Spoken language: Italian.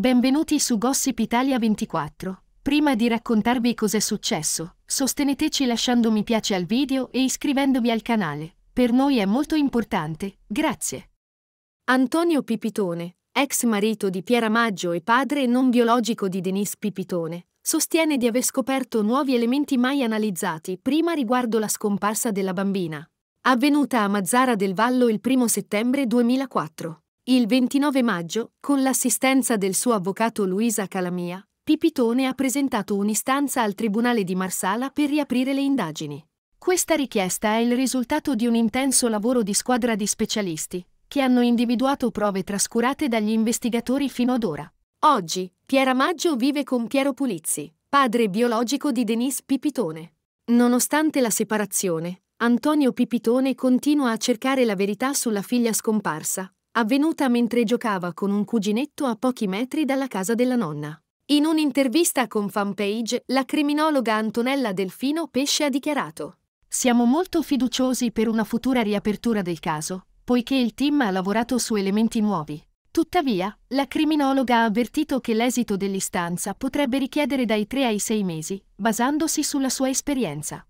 Benvenuti su Gossip Italia 24. Prima di raccontarvi cos'è successo, sosteneteci lasciando mi piace al video e iscrivendovi al canale. Per noi è molto importante, grazie. Antonio Pipitone, ex marito di Piera Maggio e padre non biologico di Denise Pipitone, sostiene di aver scoperto nuovi elementi mai analizzati prima riguardo la scomparsa della bambina, avvenuta a Mazzara del Vallo il 1 settembre 2004. Il 29 maggio, con l'assistenza del suo avvocato Luisa Calamia, Pipitone ha presentato un'istanza al Tribunale di Marsala per riaprire le indagini. Questa richiesta è il risultato di un intenso lavoro di squadra di specialisti, che hanno individuato prove trascurate dagli investigatori fino ad ora. Oggi, Piera Maggio vive con Piero Pulizzi, padre biologico di Denise Pipitone. Nonostante la separazione, Antonio Pipitone continua a cercare la verità sulla figlia scomparsa, avvenuta mentre giocava con un cuginetto a pochi metri dalla casa della nonna. In un'intervista con Fanpage, la criminologa Antonella Delfino Pesce ha dichiarato Siamo molto fiduciosi per una futura riapertura del caso, poiché il team ha lavorato su elementi nuovi. Tuttavia, la criminologa ha avvertito che l'esito dell'istanza potrebbe richiedere dai 3 ai 6 mesi, basandosi sulla sua esperienza.